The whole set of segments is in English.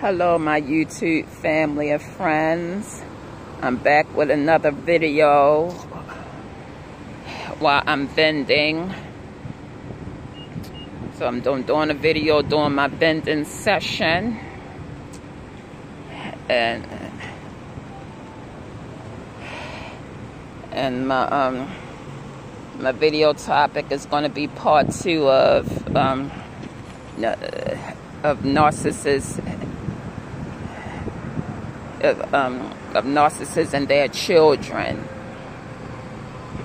Hello, my YouTube family and friends. I'm back with another video while I'm vending. So I'm doing, doing a video during my vending session. And and my um my video topic is going to be part two of um of narcissists um, of narcissists and their children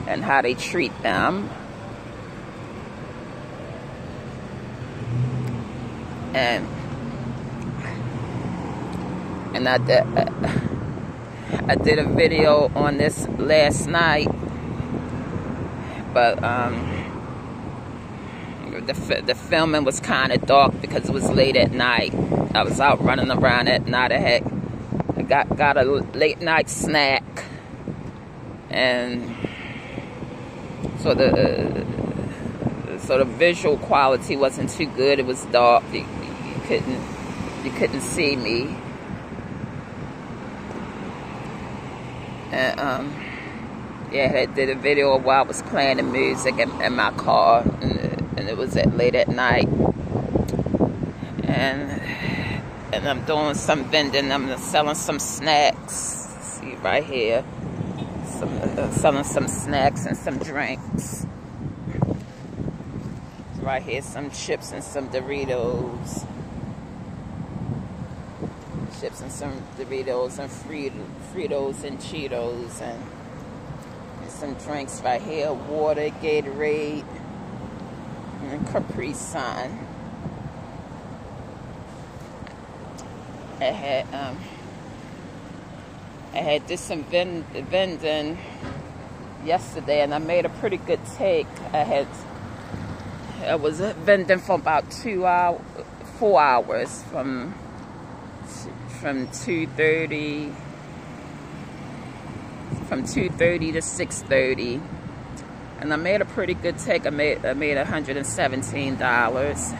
and how they treat them. And and I did, I did a video on this last night, but um, the the filming was kind of dark because it was late at night. I was out running around at night. I had got got a late night snack, and so the so the visual quality wasn't too good. It was dark. You, you couldn't you couldn't see me, and um, yeah, I did a video while I was playing the music in, in my car, and, and it was at late at night, and and I'm doing some vending. I'm selling some snacks. See right here, some uh, selling some snacks and some drinks. Right here, some chips and some Doritos. Chips and some Doritos and Fritos and Cheetos and, and some drinks right here. Water, Gatorade, and Capri Sun. I had um, I had did some vend vending yesterday, and I made a pretty good take. I had I was vending for about two hours, four hours from from two thirty from two thirty to six thirty, and I made a pretty good take. I made I made hundred and seventeen dollars,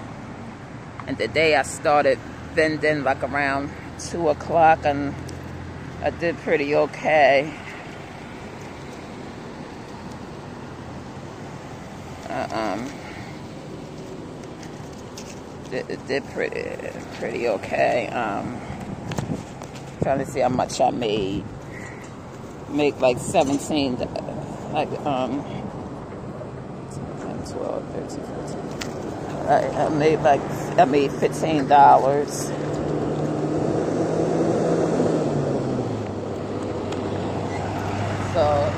and the day I started vending like around 2 o'clock and I did pretty okay. Uh, um, did, did pretty pretty okay. Um, trying to see how much I made. Make like 17, like um, 12, 13, 14. I, I made like I made fifteen dollars. So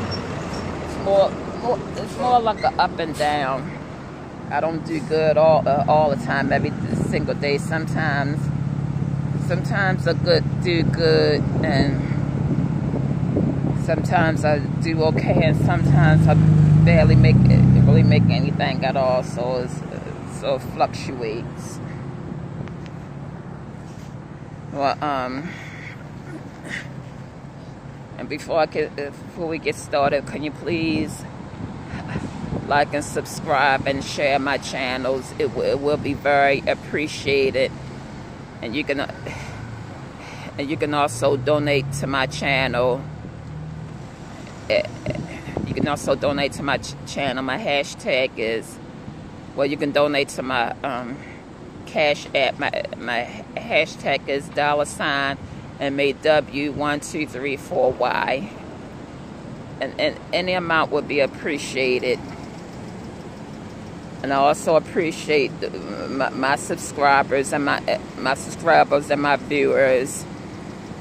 it's more, more it's more like a up and down. I don't do good all uh, all the time, every single day. Sometimes, sometimes I good do good, and sometimes I do okay, and sometimes I barely make it, really make anything at all. So it's it fluctuates. Well, um, and before I get, before we get started, can you please like and subscribe and share my channels? It, it will be very appreciated, and you can, and you can also donate to my channel. Eh, you can also donate to my ch channel. My hashtag is, well, you can donate to my um, Cash App. My, my hashtag is dollar sign and may W1234Y. And, and any amount would be appreciated. And I also appreciate my, my subscribers and my my subscribers and my viewers.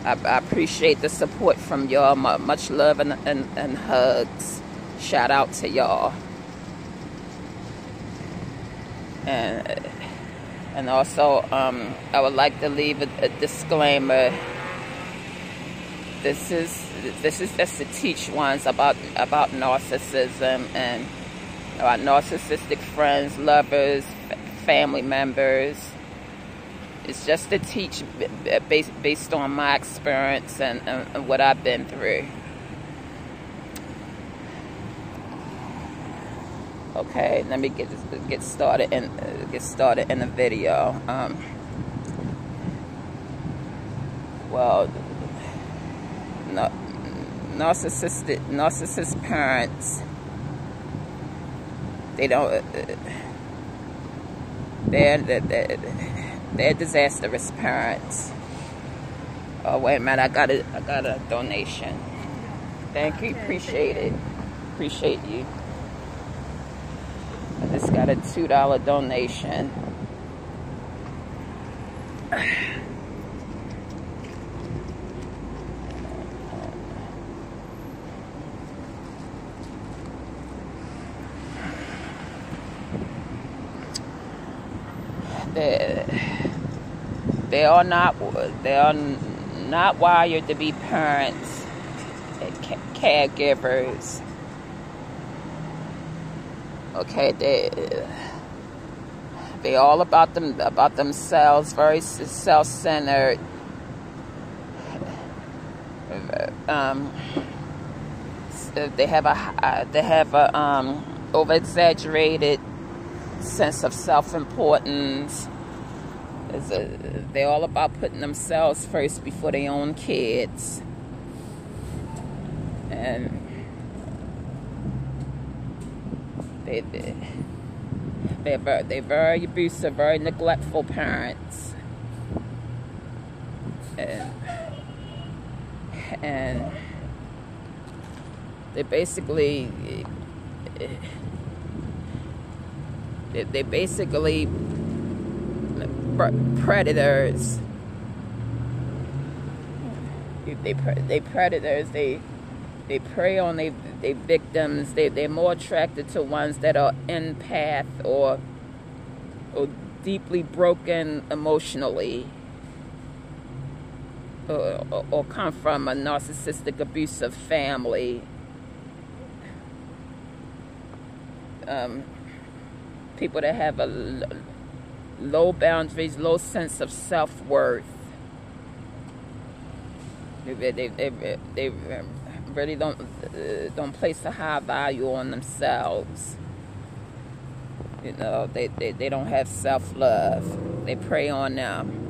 I, I appreciate the support from y'all. Much love and, and, and hugs. Shout out to y'all. And and also, um, I would like to leave a, a, disclaimer. This is this is just to teach ones about about narcissism and about narcissistic friends, lovers, family members. It's just to teach based based on my experience and, and what I've been through. Okay, let me get get started and uh, get started in the video. Um, well, no, narcissistic, narcissist parents, they don't, uh, they're, they're, they're disastrous parents. Oh, wait a minute, I got a, I got a donation. Thank you, appreciate it. Appreciate you. Got a $2 donation. they, they are not they are not wired to be parents and caregivers okay they they all about them about themselves very self-centered um, they have a they have a um, over exaggerated sense of self-importance. They're all about putting themselves first before their own kids. And they, they, they're, very, they're very abusive, very neglectful parents. And, and they basically they they basically predators. They they predators. They they prey on their they victims. They they're more attracted to ones that are empath or or deeply broken emotionally. Or, or, or come from a narcissistic abusive family. Um, people that have a low boundaries, low sense of self-worth. They, they, they, they really don't uh, don't place a high value on themselves. You know, they, they, they don't have self-love. They prey on them.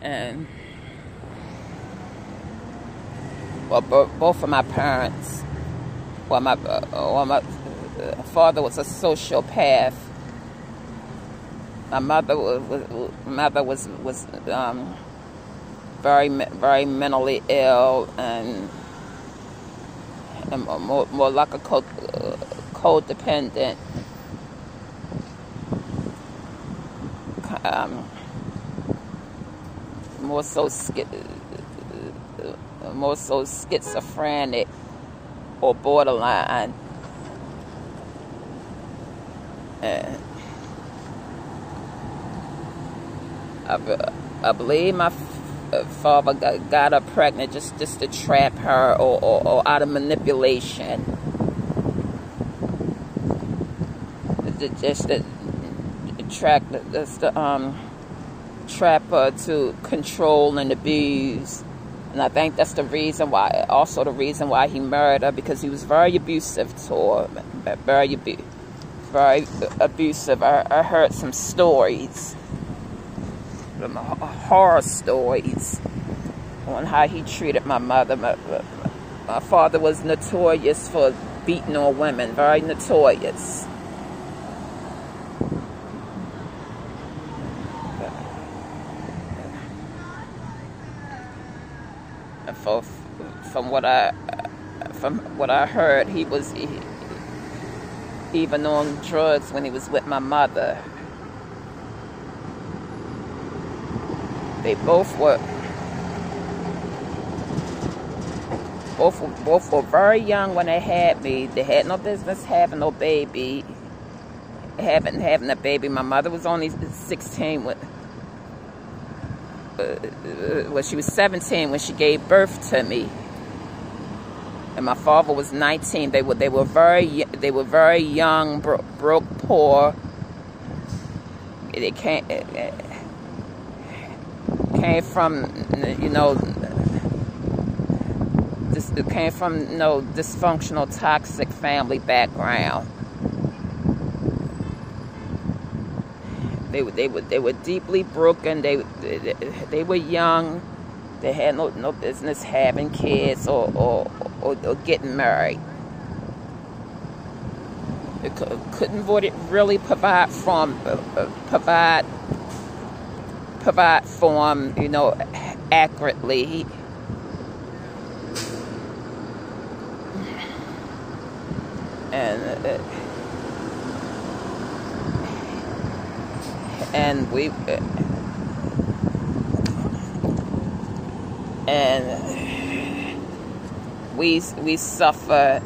And well, both of my parents, well, my, uh, well, my uh, father was a sociopath. My mother was, mother was was um, very very mentally ill and, and more, more like a uh, codependent. Um, more so more so schizophrenic or borderline. And I, I believe my father got, got her pregnant just, just to trap her or, or, or out of manipulation. Just to track, just to um, trap her to control and abuse and I think that's the reason why, also the reason why he married her, because he was very abusive to her, very, very abusive. I, I heard some stories, some horror stories on how he treated my mother. My, my father was notorious for beating on women, very notorious. for, from what I from what I heard, he was he, even on drugs when he was with my mother. They both were both both were very young when they had me. They had no business having no baby, having having a baby. My mother was only 16 when uh, well, she was 17 when she gave birth to me. And my father was 19. They were they were very they were very young, bro broke, poor. They came came from you know this came from you know dysfunctional, toxic family background. They were they were they were deeply broken. They they, they were young. They had no no business having kids or or, or, or getting married. They couldn't really provide from uh, uh, provide provide for you know, accurately. And uh, and we and we we suffer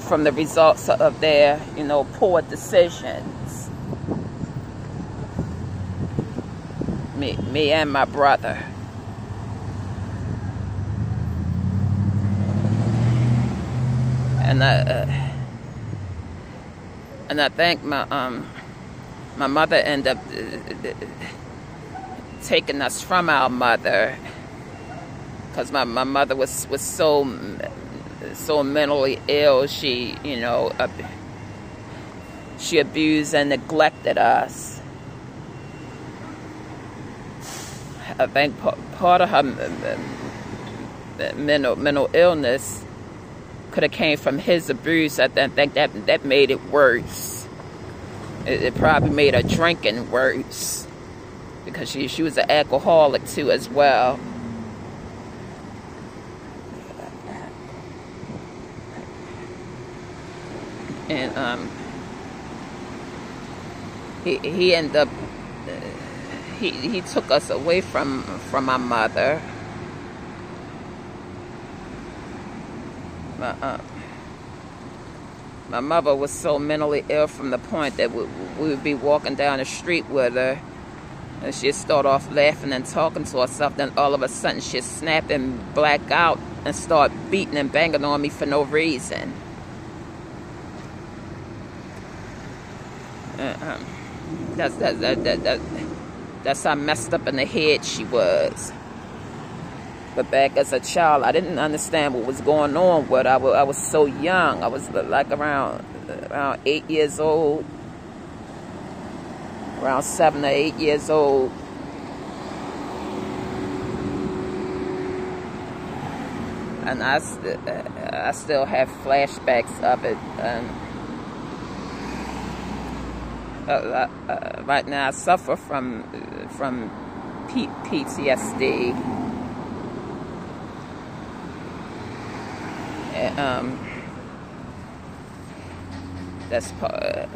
from the results of their you know poor decisions me me and my brother. And I uh, and I think my um my mother ended up uh, taking us from our mother. Because my, my mother was, was so so mentally ill. She you know she abused and neglected us I think part of her mental mental illness could have came from his abuse I think that that made it worse it, it probably made her drinking worse because she, she was an alcoholic too as well. And um, he he ended up he he took us away from from my mother. uh, my mother was so mentally ill from the point that we, we would be walking down the street with her and she'd start off laughing and talking to herself then all of a sudden she'd snap and black out and start beating and banging on me for no reason uh -uh. that's that, that, that, that, that's how messed up in the head she was but back as a child, I didn't understand what was going on. But I was, I was so young. I was uh, like around uh, around eight years old, around seven or eight years old. And I, uh, I still have flashbacks of it. And uh, uh, uh, right now, I suffer from from P PTSD. um, that's part.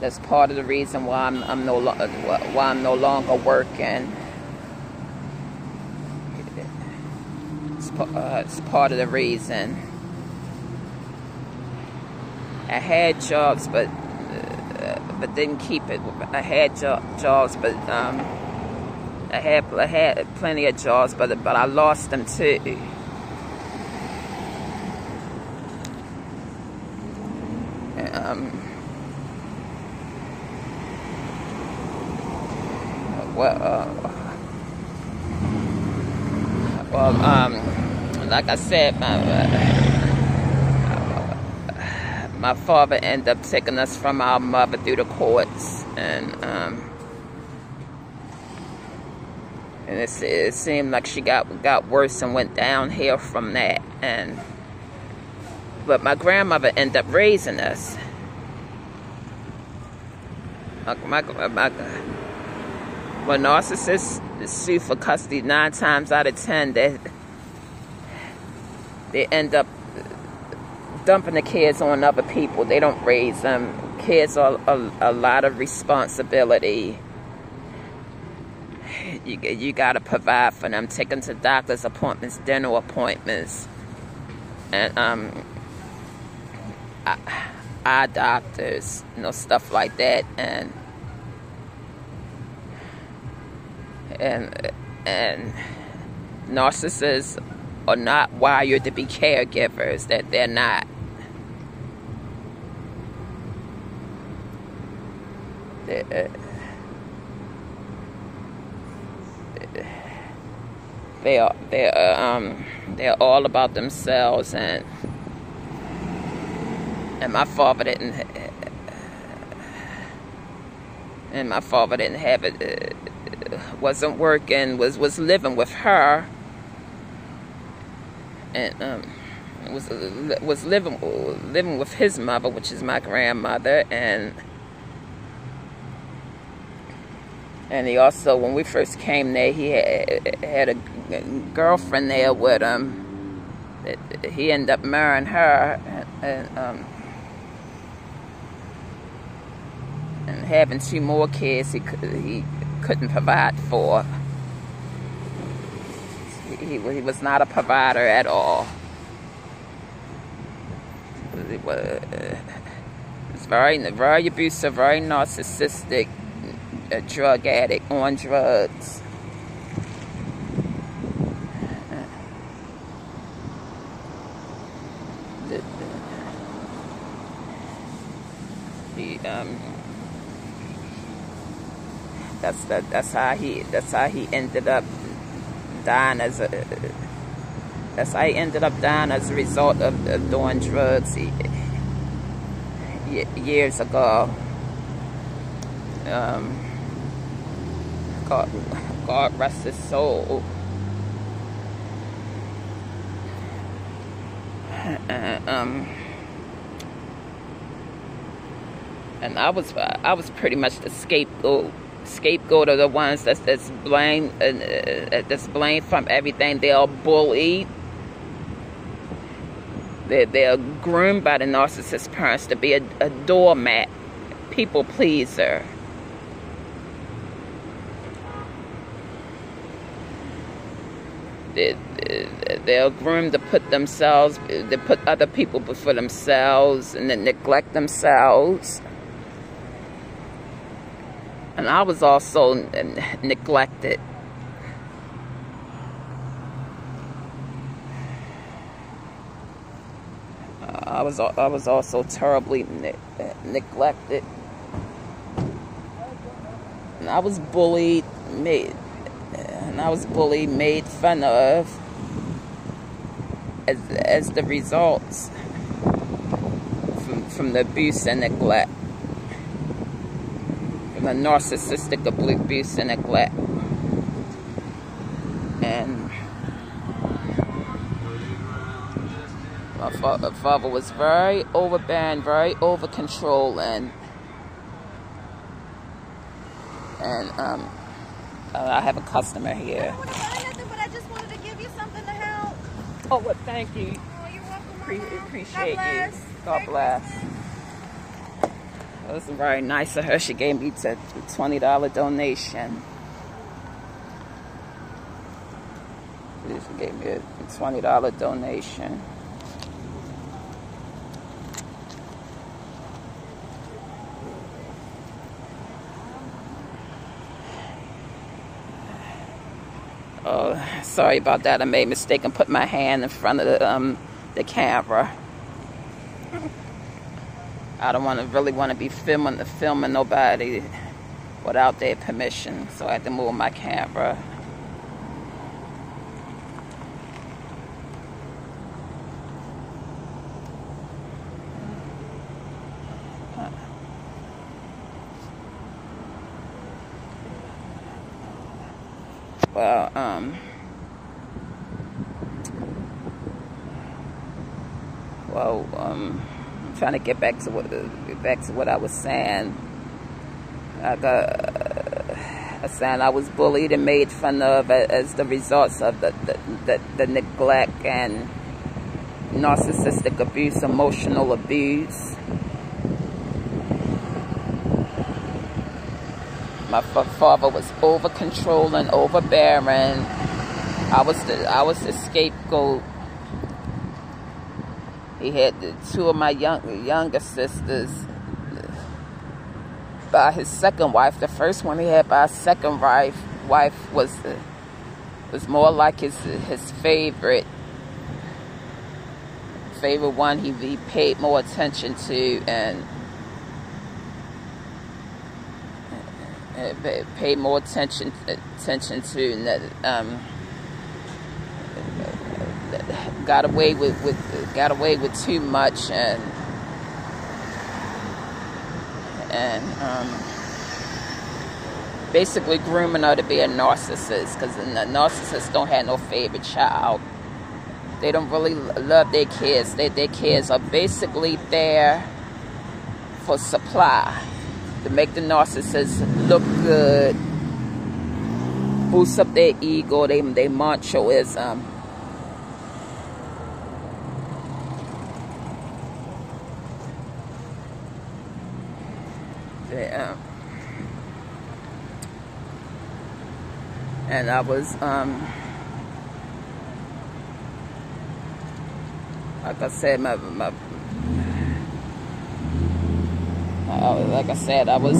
That's part of the reason why I'm, I'm no why I'm no longer working. It's, uh, it's part of the reason. I had jobs, but uh, but didn't keep it. I had jo jobs, but um, I had I had plenty of jobs, but but I lost them too. um, well, uh, well, um, like I said, my, uh, my father ended up taking us from our mother through the courts, and um, and it, it seemed like she got got worse and went downhill from that, and but my grandmother ended up raising us. My, my, my, when narcissists sue for custody, nine times out of ten, they, they end up dumping the kids on other people. They don't raise them. Kids are a, a lot of responsibility. You, you got to provide for them, take them to doctor's appointments, dental appointments, and um, eye doctors, you know, stuff like that, and and and narcissists are not wired to be caregivers. That they're not. They're, they are um they're all about themselves and and my father didn't and my father didn't have it, uh, wasn't working, was was living with her, and um, was was living living with his mother, which is my grandmother, and and he also, when we first came there, he had, had a girlfriend there with him. He ended up marrying her, and, um, and having two more kids he he couldn't provide for. He, he was not a provider at all. It was, it's very, very abusive, very narcissistic, a drug addict on drugs. He, um, that's that. That's how he. That's how he ended up dying as a that's I ended up dying as a result of, of doing drugs years ago. Um, God, God rest his soul. Uh, um, and I was I was pretty much the scapegoat scapegoat of the ones that's that's blamed uh, uh that's blamed from everything. They are bullied they're, they're groomed by the narcissist parents to be a, a doormat, people pleaser. They're, groomed to put themselves, to put other people before themselves and then neglect themselves. And I was also neglected. I was I was also terribly ne neglected. And I was bullied, made, and I was bullied, made fun of as as the results from from the abuse and neglect, from the narcissistic abuse and neglect, and My father, father was very overbearing, very over controlling. And um, uh, I have a customer here. I don't want to buy nothing, but I just wanted to give you something to help. oh, well, thank you. Oh, you're welcome. Pre appreciate God you. God bless. It was very nice of her. She gave me a $20 donation. She gave me a $20 donation. Oh, sorry about that. I made a mistake and put my hand in front of the, um, the camera. I don't want to really want to be filming the filming nobody without their permission, so I had to move my camera. well, um, well, um, I'm trying to get back to what back to what I was saying. I got uh, saying I was bullied and made fun of as the results of the the, the, the neglect and narcissistic abuse, emotional abuse. My father was over controlling, overbearing. I was the I was the scapegoat. He had the, two of my young younger sisters by his second wife. The first one he had by his second wife wife was was more like his his favorite favorite one. He, he paid more attention to and pay more attention attention to and that um, got away with, with got away with too much and and um, basically grooming her to be a narcissist because the narcissists don't have no favorite child. They don't really love their kids. They, their kids are basically there for supply to make the narcissist look good, boost up their ego, they, they machoism. Yeah. And I was, um, like I said, my, my uh, like I said, I was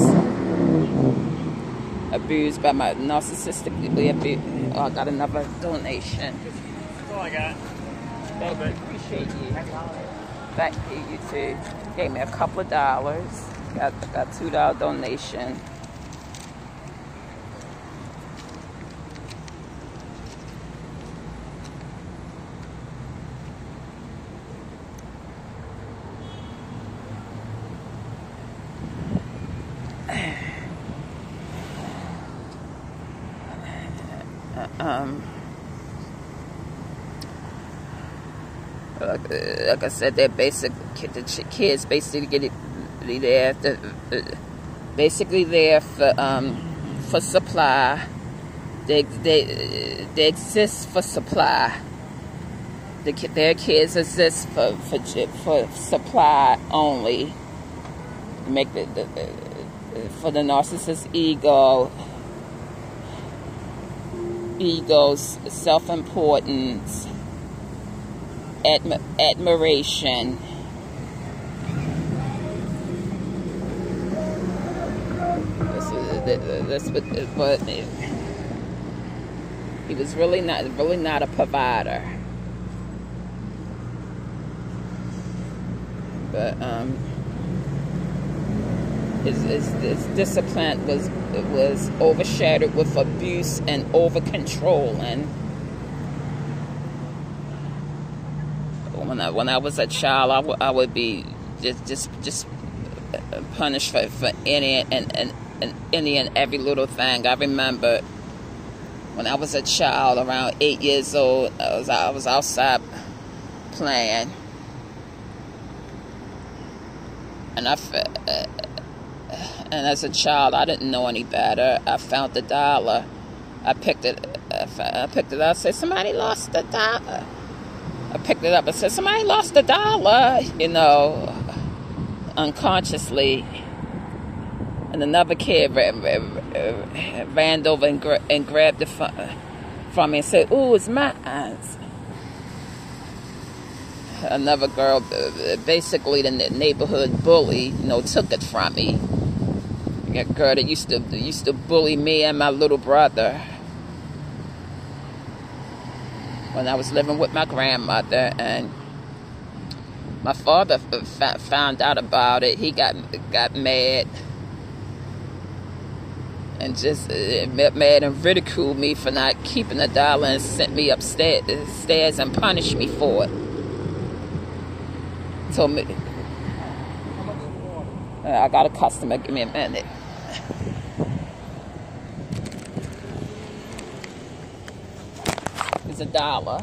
abused by my narcissistically abused. Oh, I got another donation. That's all I got. Thank you. Appreciate you. Thank you. You too. Gave me a couple of dollars. Got got two dollar um, like, like I said, they're basic. The kids basically get it there. The, basically there for um, for supply. They they they exist for supply. The, their kids exist for for for supply only. Make the, the for the narcissist ego egos, self importance, admi- admiration. That's what, but he was really not really not a provider. But um, his, his, his discipline was was overshadowed with abuse and over control and when I when I was a child I, w- I would be just just just punished for, for any and, and, and any and every little thing. I remember when I was a child around eight years old I was I was outside playing. And I uh, and as a child, I didn't know any better. I found the dollar. I picked it. I picked it up. I said, "Somebody lost the dollar." I picked it up. I said, "Somebody lost the dollar." You know, unconsciously. And another kid ran over and, gra- and grabbed it from me and said, "Ooh, it's mine." Another girl, basically the neighborhood bully, you know, took it from me a girl that used to used to bully me and my little brother when I was living with my grandmother and my father found out about it. He got got mad and just uh, mad and ridiculed me for not keeping the dollar and sent me upstairs and punished me for it. Told me, I got a customer. Give me a minute. Is a dollar.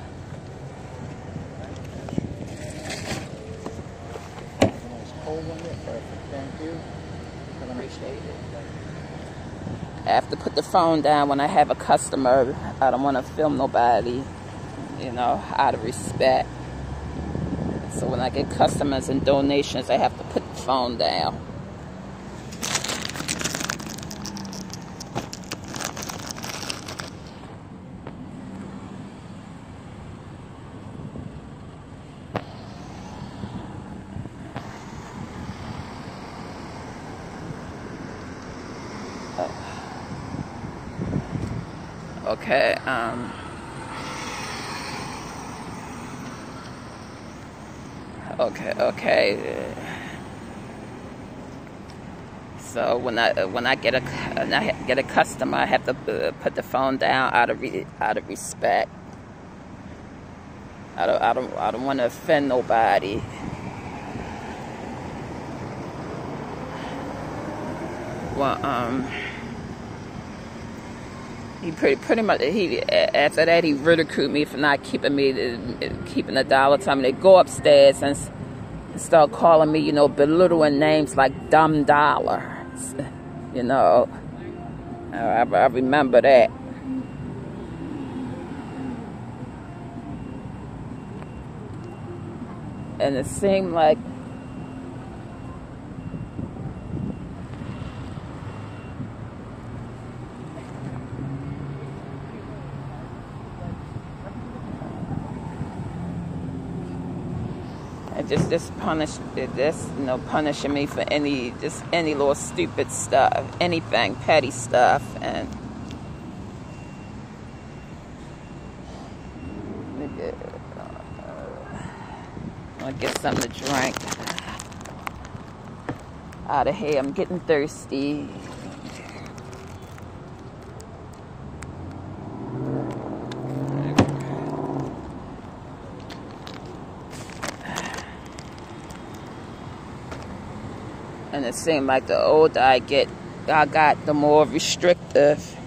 I have to put the phone down when I have a customer. I don't want to film nobody, you know, out of respect. So when I get customers and donations, I have to put the phone down. Okay. Um, Okay. So when I when I get a when I get a customer, I have to uh, put the phone down out of out of respect. I don't I don't I don't want to offend nobody. Well, um. he pretty pretty much he after that he ridiculed me for not keeping me keeping the dollar time. They go upstairs and start calling me, you know, belittling names like dumb dollar. You know, I, I remember that. And it seemed like just just punish this you know punishing me for any just any little stupid stuff anything petty stuff and I'll get something to drink. Out of here I'm getting thirsty And it seemed like the older I get, I got, the more restrictive.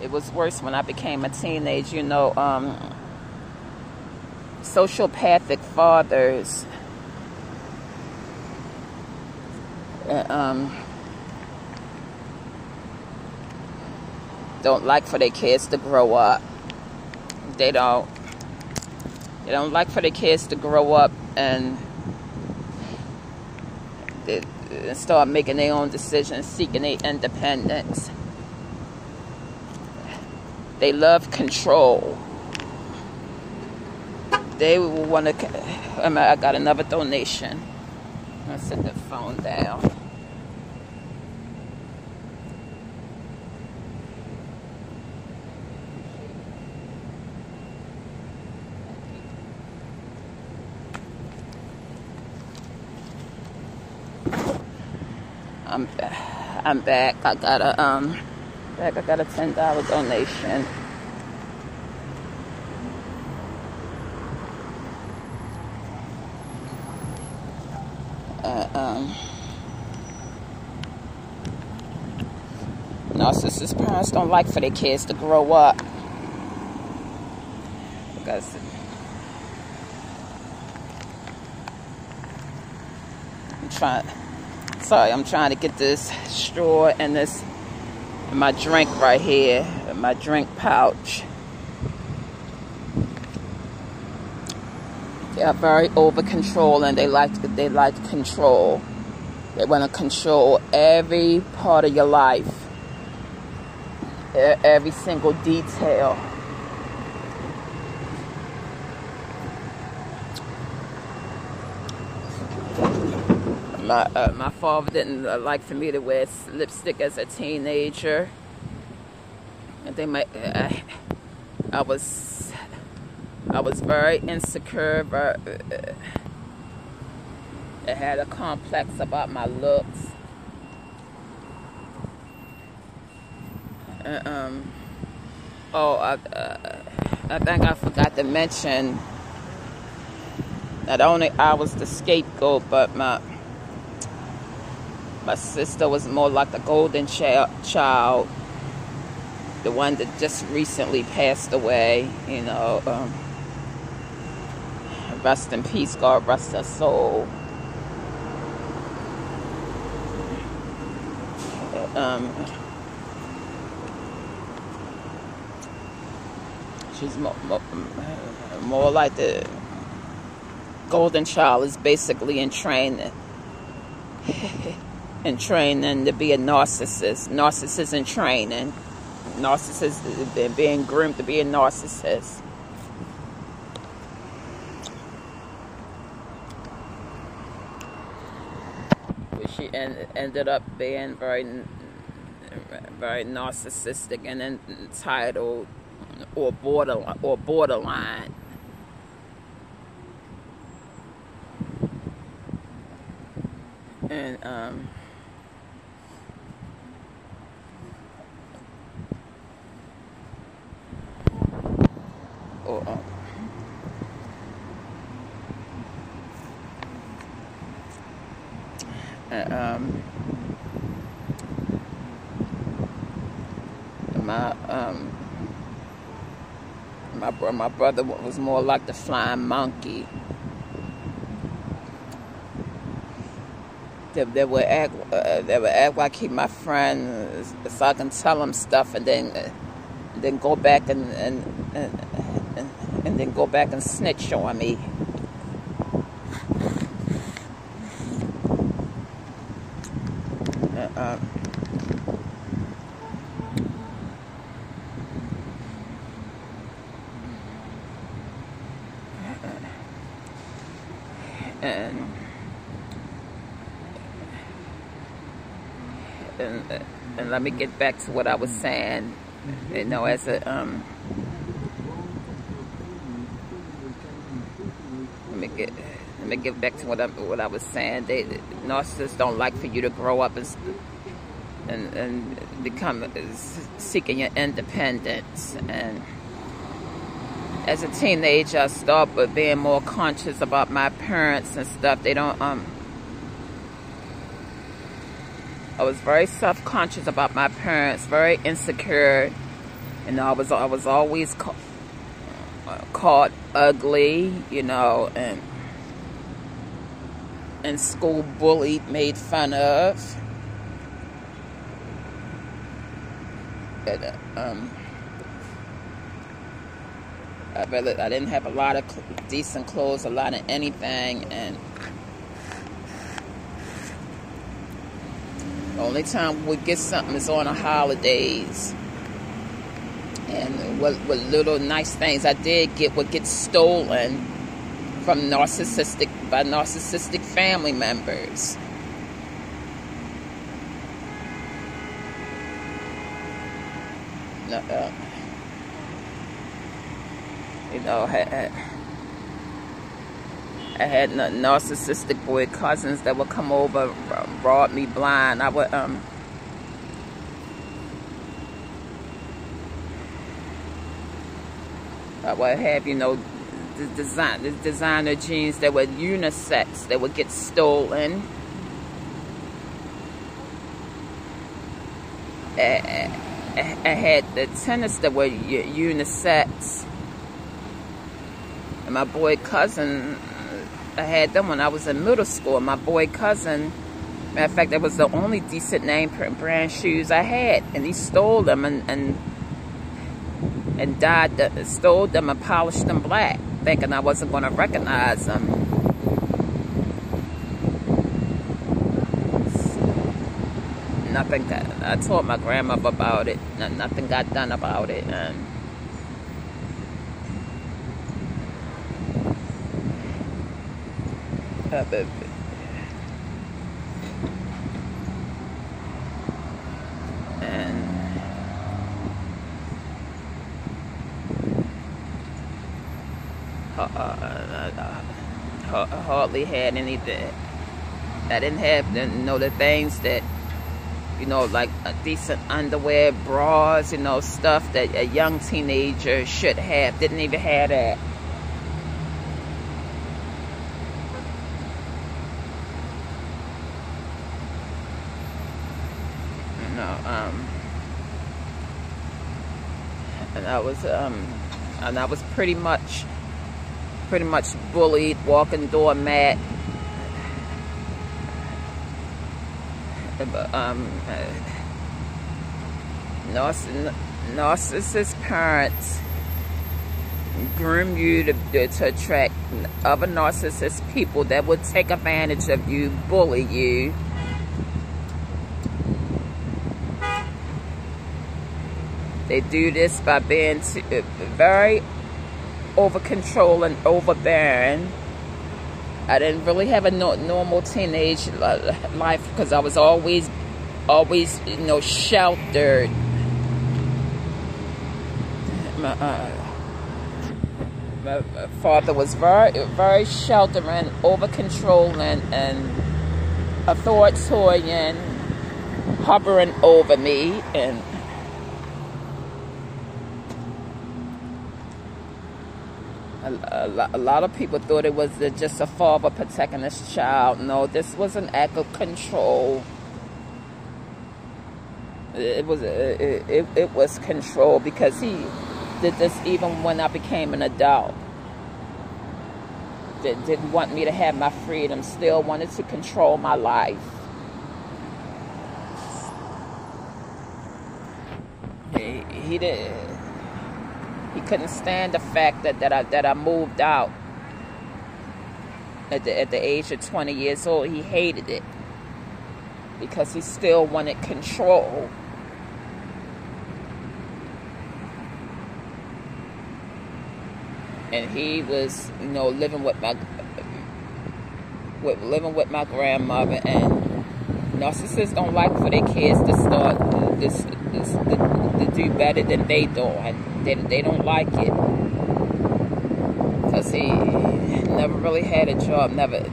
It was worse when I became a teenager, you know, um, sociopathic fathers. Um, don't like for their kids to grow up. They don't. They don't like for their kids to grow up and and start making their own decisions, seeking their independence. They love control. They will want to. I got another donation. I set the phone down. I'm I'm back. I got a um back. I got a ten dollar donation. Uh, um, narcissist parents don't like for their kids to grow up because trying sorry, I'm trying to get this straw and this my drink right here, my drink pouch. They are very over control and they like they like control. They want to control every part of your life, every single detail. My uh, my father didn't uh, like for me to wear lipstick as a teenager. I think my uh, I was I was very insecure. Very, uh, I had a complex about my looks. Uh, um. Oh, I, uh, I think I forgot to mention. Not only I was the scapegoat, but my my sister was more like the golden child, the one that just recently passed away, you know. Um, rest in peace, God rest her soul. Um, she's more, more, more like the golden child is basically in training. and training to be a narcissist. Narcissist in training. Narcissist being groomed to be a narcissist. She ended up being very, very narcissistic and entitled, or borderline, or borderline. And um, um, my um, my bro- my brother was more like the flying monkey. They, they would act uh, they would act like he my friend, so I can tell him stuff, and then uh, then go back and and, and and then go back and snitch on me. Uh, um, and and and let me get back to what I was saying. You know, as a um, let me get let me get back to what I what I was saying. They narcissists don't like for you to grow up and and and become seeking your independence and as a teenager, I started being more conscious about my parents and stuff. They don't, um, I was very self-conscious about my parents, very insecure. Know, I was, I was always called ugly, you know, and and school bullied, made fun of. And, um, I really, I didn't have a lot of decent clothes, a lot of anything, and the only time we get something is on the holidays. And what, what little nice things I did get would get stolen from narcissistic by narcissistic family members. Uh, you know, I had, I had narcissistic boy cousins that would come over, rob me blind. I would, um, Would have, you know, the design, the designer jeans that were unisex that would get stolen. I, I, I had the tennis that were unisex and my boy cousin, I had them when I was in middle school. My boy cousin, matter of fact, that was the only decent name brand shoes I had. And he stole them and and, and dyed, stole them and polished them black, thinking I wasn't going to recognize them. Nothing got, I told my grandma about it. Nothing got done about it and uh, uh, uh, hardly had anything. I didn't have you know the things that you know like a decent underwear, bras, you know stuff that a young teenager should have. Didn't even have that. um, and I was um, and I was pretty much pretty much bullied, walking doormat. Um, uh, narcissist parents groom you to, to attract other narcissist people that would take advantage of you, bully you, They do this by being uh, very over control and overbearing. I didn't really have a normal teenage life because I was always, always, you know, sheltered. My, uh, my father was very, very sheltering, over controlling, and authoritarian, hovering over me, and a, a, lot of people thought it was just a father protecting his child. No, this was an act of control. it was it, it, it was control because he did this even when I became an adult. Did, didn't want me to have my freedom, still wanted to control my life. He, he did. He couldn't stand the fact that, that I that I moved out at the at the age of 20 years old. He hated it because he still wanted control. And he was, you know, living with my with living with my grandmother and narcissists don't like for their kids to start this, this to, to do better than they do and they, they don't like it because he never really had a job never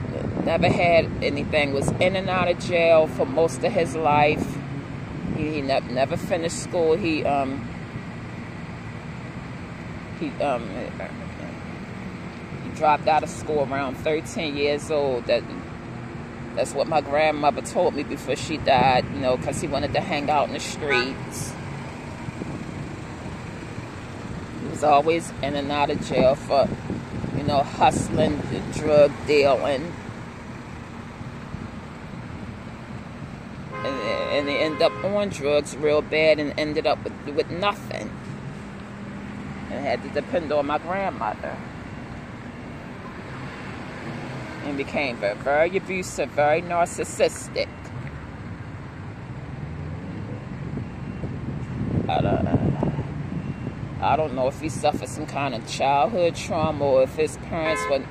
never had anything, was in and out of jail for most of his life. He, he ne never finished school. He, um, he, um, he dropped out of school around 13 years old. That, that's what my grandmother told me before she died, you know, because he wanted to hang out in the streets. He was always in and out of jail for, you know, hustling, drug dealing. and they end up on drugs real bad and ended up with, with nothing. And had to depend on my grandmother. And became very, very abusive, very narcissistic. I don't, I don't know if he suffered some kind of childhood trauma or if his parents were,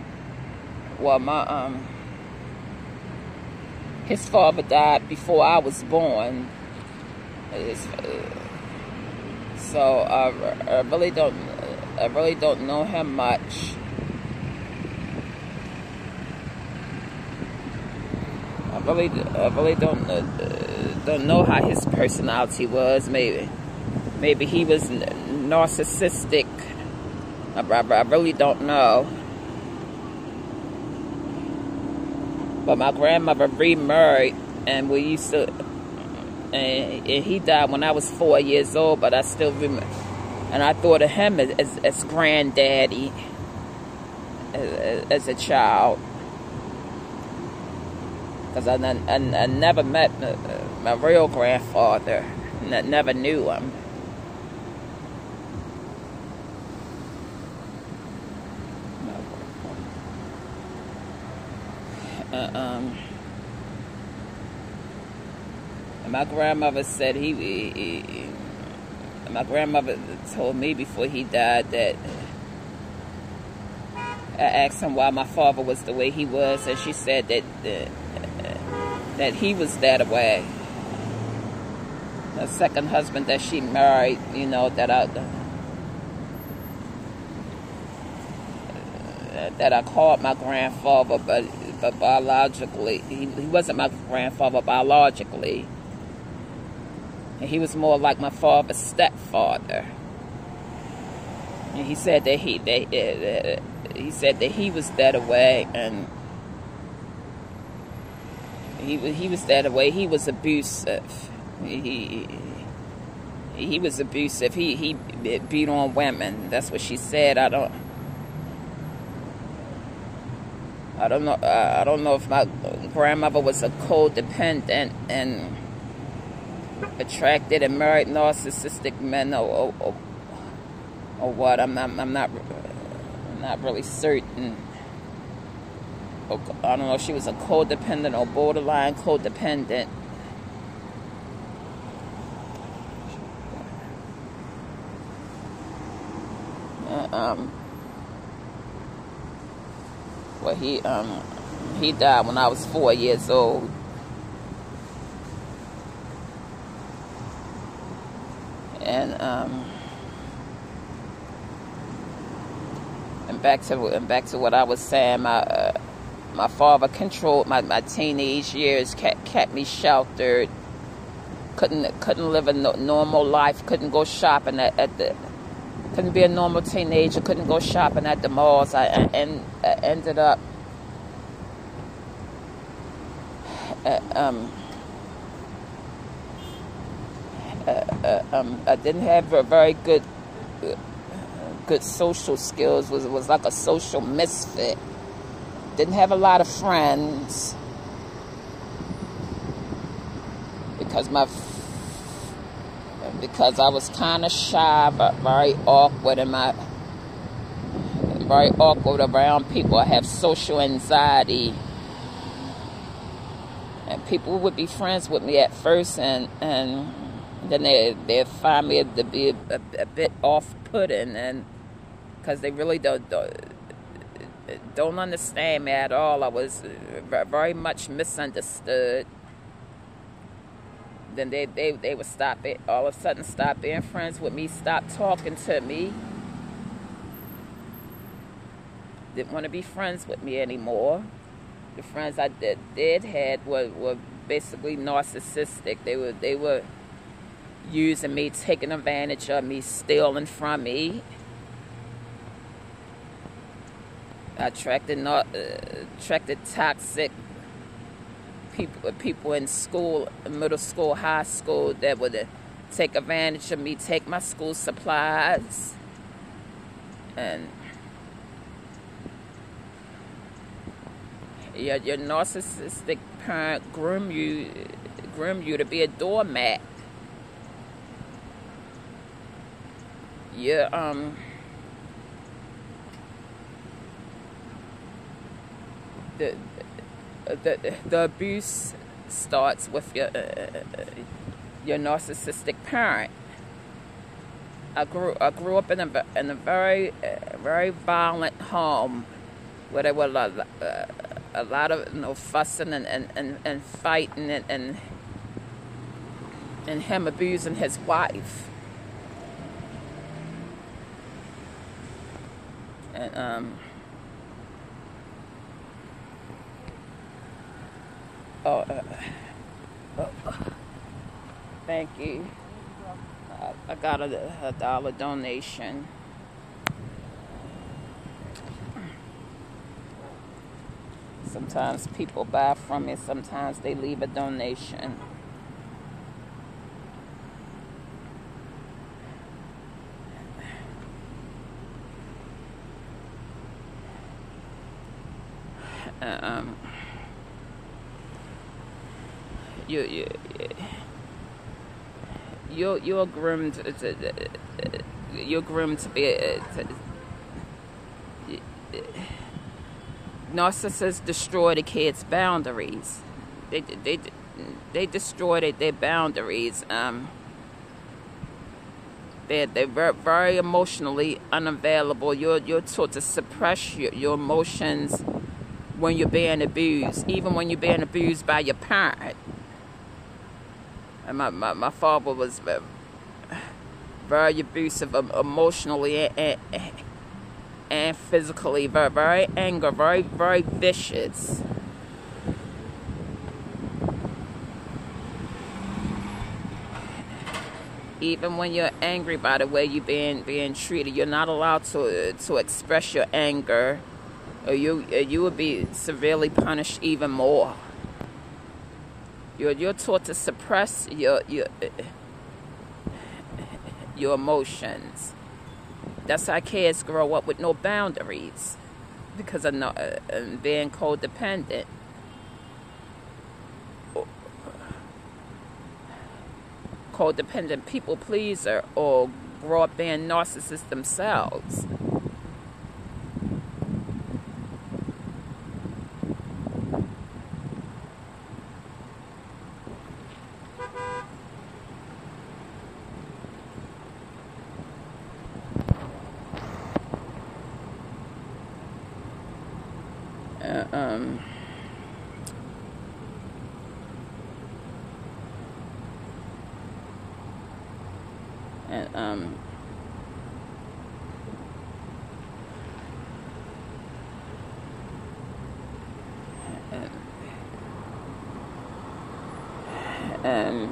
well, my, um, his father died before I was born. Uh, so I, I really don't, I really don't know him much. I really, I really don't, uh, don't know how his personality was. Maybe, maybe he was narcissistic. I, I, really don't know. But my grandmother remarried, and we used to, and, and he died when I was four years old, but I still remember. And I thought of him as, as, as granddaddy as, as, a child. Because I, I, I, never met my, my real grandfather, I never knew him. Uh, um, my grandmother said he, he, he, my grandmother told me before he died that I asked him why my father was the way he was, and she said that that, that he was that way. The second husband that she married, you know, that I that I called my grandfather, but but biologically, he, he wasn't my grandfather biologically. And he was more like my father's stepfather. And he said that he that, uh, he said that he was that away, and he he was that away. He was abusive. He he was abusive. He he beat on women. That's what she said. I don't. I don't know. I don't know if my grandmother was a codependent and attracted and married narcissistic men, or, or, or, what. I'm not. I'm not. I'm not really certain. I don't know if she was a codependent or borderline codependent. Uh, um. Well, he um he died when I was four years old. And um and back to and back to what I was saying, my uh, my father controlled my, my teenage years, kept, kept me sheltered. Couldn't couldn't live a normal life. Couldn't go shopping at, at the couldn't be a normal teenager, couldn't go shopping at the malls. I, and I ended up uh, um, uh, uh, um, I didn't have a very good good social skills. Was was like a social misfit. Didn't have a lot of friends because my because I was kind of shy, but very awkward in my very awkward around people. I have social anxiety. And people would be friends with me at first, and, and then they, they find me to be a, a, a bit off putting, and because they really don't, don't, don't understand me at all. I was very much misunderstood. Then they, they, they would stop it, all of a sudden stop being friends with me, stop talking to me didn't want to be friends with me anymore. The friends I did, did had were, were basically narcissistic. They were they were using me, taking advantage of me, stealing from me. I attracted not uh, attracted toxic people people in school, middle school, high school that would uh, take advantage of me, take my school supplies, and your, your narcissistic parent groom you groom you to be a doormat. Yeah, um the the the abuse starts with your uh, your narcissistic parent. I grew I grew up in a in a very uh, very violent home where there were uh, a lot of you know fussing and and, and, and fighting and, and and him abusing his wife. And um oh, uh, oh thank you. I, I got a, a dollar donation. Sometimes people buy from me, sometimes they leave a donation. Um, you, you, you're, you're groomed to, you're groomed to be a, to, narcissists destroy the kids' boundaries. They they they destroy their, their boundaries. Um, they're they're very, very emotionally unavailable. You're you're taught to suppress your, your emotions when you're being abused, even when you're being abused by your parent. And my my, my father was very abusive emotionally and, and and physically very, very angry, very, very vicious. Even when you're angry by the way you're being being treated, you're not allowed to to express your anger, or you you will be severely punished even more. You're you're taught to suppress your your your emotions. That's how kids grow up with no boundaries because of not, uh, being codependent. Codependent people pleaser or grow up being narcissists themselves. Um, and um, and, and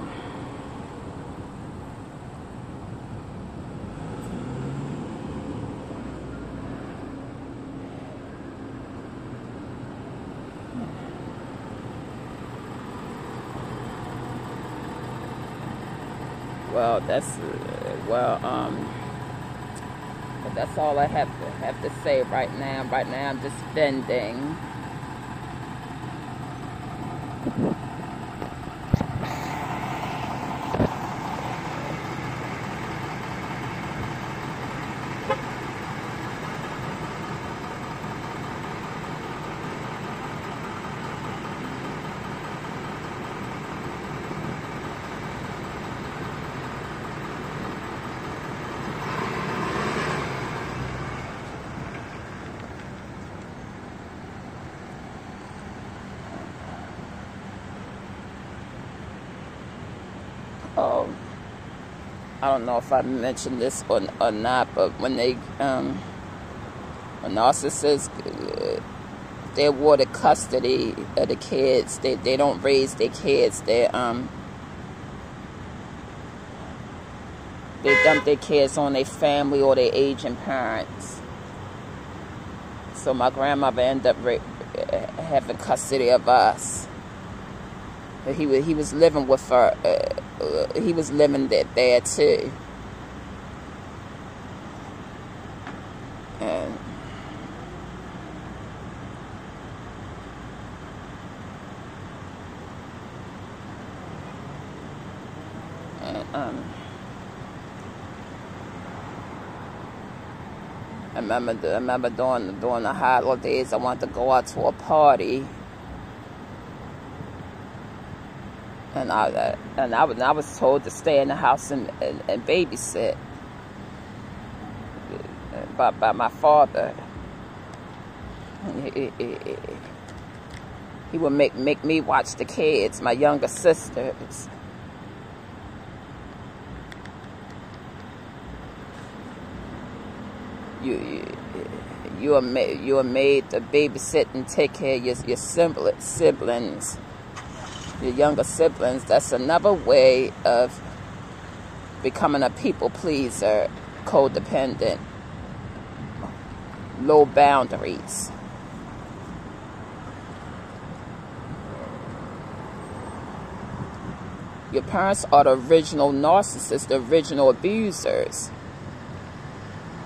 Well, that's uh, well. Um, but that's all I have to have to say right now. Right now, I'm just vending. Um, I don't know if I mentioned this or, or not, but when they, um, a narcissist, uh, they awarded custody of the kids. They they don't raise their kids. They um they dump their kids on their family or their aging parents. So my grandmother ended up ra- having custody of us. He was he was living with her. Uh, uh, he was living there, there too. Um. I remember, I remember during during the holidays, I wanted to go out to a party, and I and I was I was told to stay in the house and, and, and babysit by by my father. He, he, would make make me watch the kids, my younger sisters. You you you are made you are made to babysit and take care of your your siblings your younger siblings. That's another way of becoming a people pleaser, codependent, low boundaries. Your parents are the original narcissists, the original abusers.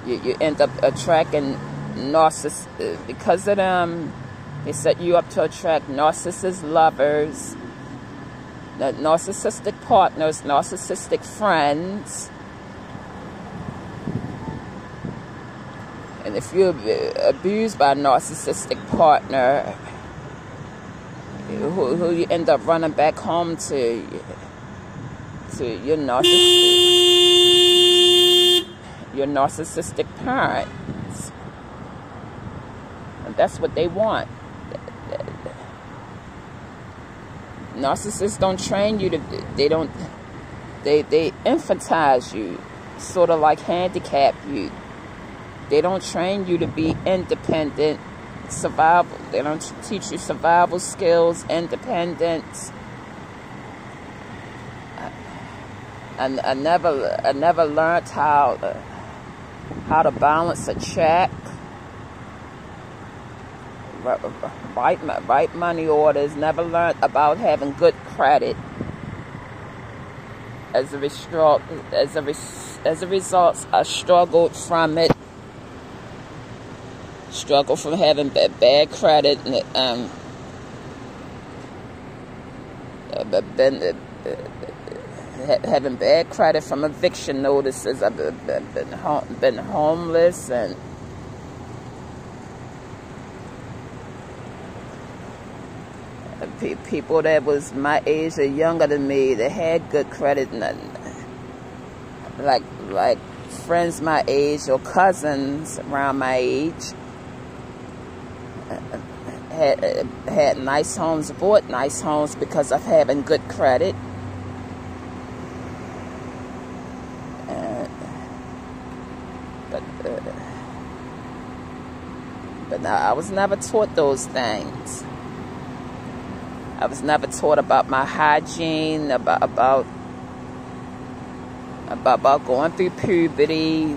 You, you end up attracting narcissists because of them. They set you up to attract narcissist lovers, narcissistic partners, narcissistic friends. And if you're abused by a narcissistic partner, who, who you end up running back home to, to your narcissistic, your narcissistic parents. And that's what they want. Narcissists don't train you to they don't they they infantilize you sort of like handicap you. They don't train you to be independent survival they don't teach you survival skills independence. I, I never I never learned how how to balance a check write, write money orders, never learned about having good credit. As a, result, as, a as a result, I struggled from it. Struggled from having bad credit and um, been, having bad credit from eviction notices. I've been, been, been homeless and people that was my age or younger than me that had good credit, like like friends my age or cousins around my age, uh, had uh, had nice homes, bought nice homes because of having good credit. Uh, but uh, but I was never taught those things. I was never taught about my hygiene, about about about, about going through puberty,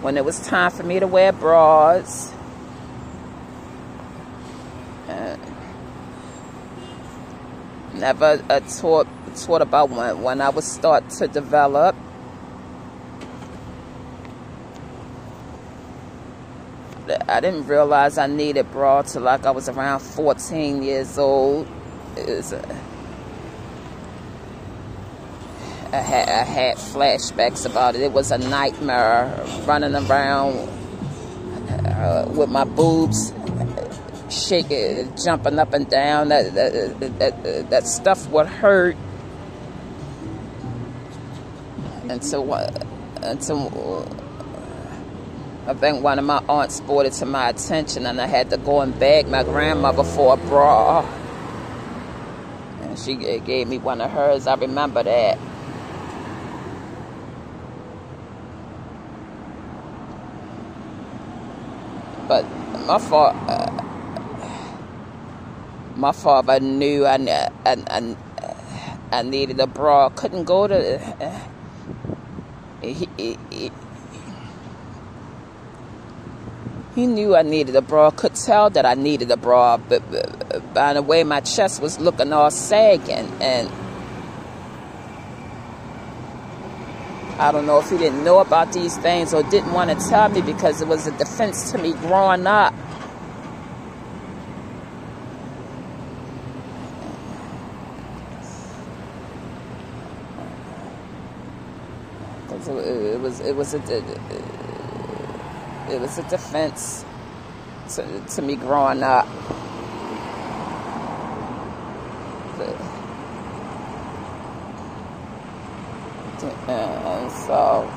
when it was time for me to wear bras. Uh, never uh, taught taught about when when I would start to develop. I didn't realize I needed bra till like I was around 14 years old. Was, uh, I, had, I had flashbacks about it. It was a nightmare running around uh, with my boobs shaking, jumping up and down. That that, that, that stuff would hurt And so, and so, I think one of my aunts brought it to my attention, and I had to go and beg my grandmother for a bra. And she gave me one of hers. I remember that. But my father, uh, my father knew I, I, I, I needed a bra. Couldn't go to. Uh, he, he, he knew I needed a bra. Could tell that I needed a bra, but, but by the way my chest was looking all sagging, and I don't know if he didn't know about these things or didn't want to tell me because it was a defense to me growing up. It was it was a it was a defense to, to me growing up. And so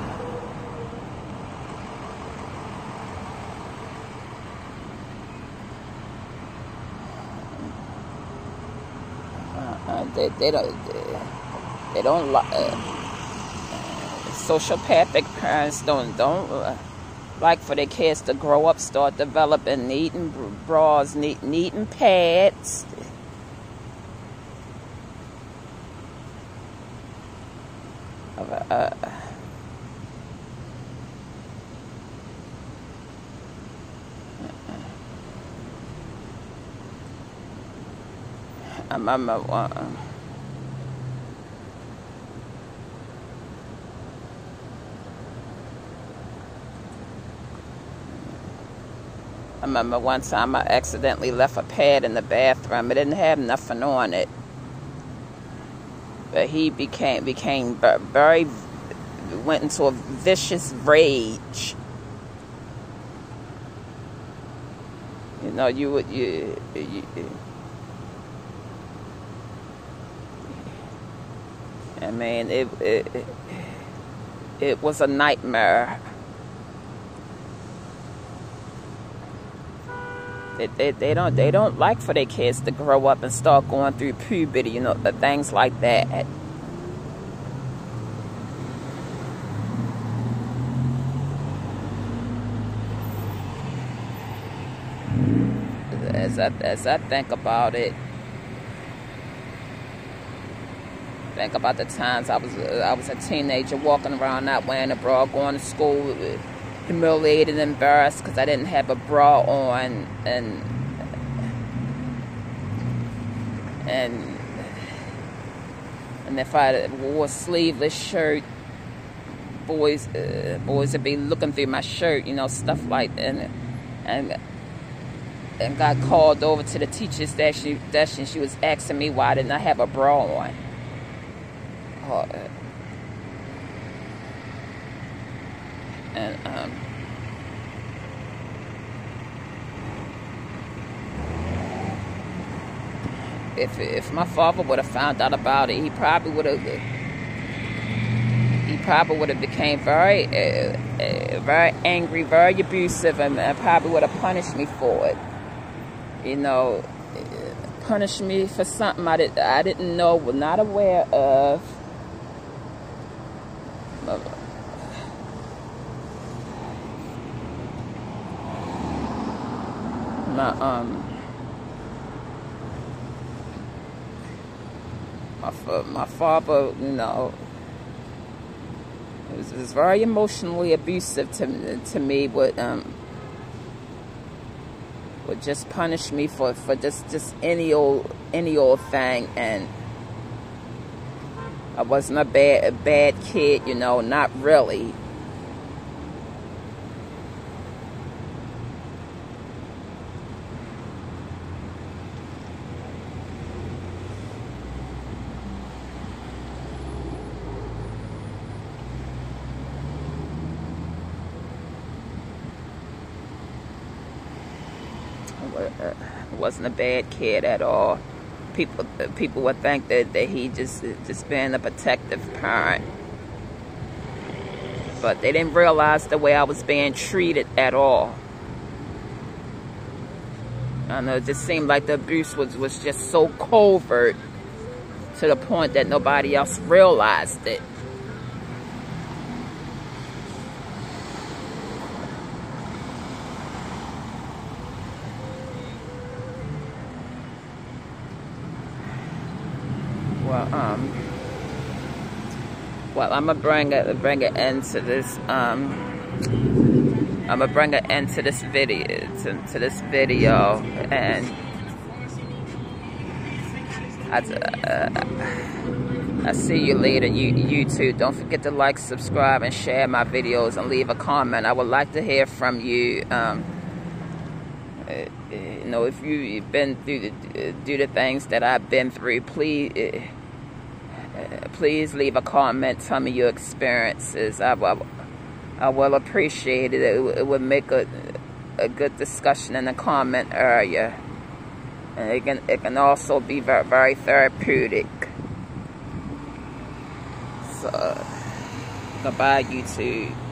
uh, they, they don't they, they don't like uh, sociopathic parents don't don't uh, like for their kids to grow up, start developing needing bras, need, needing pads. Uh, I'm, I'm, uh, I remember one time I accidentally left a pad in the bathroom. It didn't have nothing on it. But he became became very went into a vicious rage. You know, you would you, you I mean, it, it it was a nightmare. They, they, they don't they don't like for their kids to grow up and start going through puberty, you know, the things like that. As I as I think about it, think about the times I was I was a teenager walking around not wearing a bra, going to school humiliated and embarrassed because I didn't have a bra on and and and if I wore a sleeveless shirt boys uh, boys would be looking through my shirt you know stuff like that and and and got called over to the teacher's desk and she was asking me why didn't I have a bra on. Oh, and um, if if my father would have found out about it, he probably would have he probably would have became very uh, uh, very angry, very abusive, and, and probably would have punished me for it. You know, punished me for something I did I didn't know, was not aware of. My um my my father, you know, was, was very emotionally abusive to to me. Would um would just punish me for for just just any old any old thing, and I wasn't a bad a bad kid, you know, not really. uh, wasn't a bad kid at all. People people would think that, that he just just being a protective parent. But they didn't realize the way I was being treated at all. I know it just seemed like the abuse was, was just so covert to the point that nobody else realized it. Well, um, well, I'm gonna bring it bring it into this. Um, I'm gonna bring it into this video, to, to this video, and I, uh, I see you later, you, YouTube. Don't forget to like, subscribe, and share my videos, and leave a comment. I would like to hear from you. Um, uh, you know, if you've been through the, do the things that I've been through, please, uh, please leave a comment. Tell me your experiences. I, I, I will appreciate it. It, it would make a, a good discussion in the comment area. And it can, it can also be very, very therapeutic. So, goodbye, YouTube.